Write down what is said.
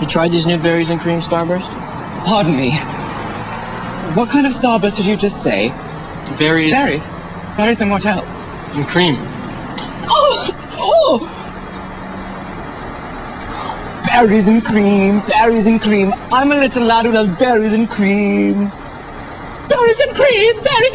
You tried these new berries and cream starburst? Pardon me. What kind of starburst did you just say? Berries Berries? Berries and what else? and cream. Oh! Oh! Berries and cream, berries and cream. I'm a little lad who loves berries and cream. Berries and cream, berries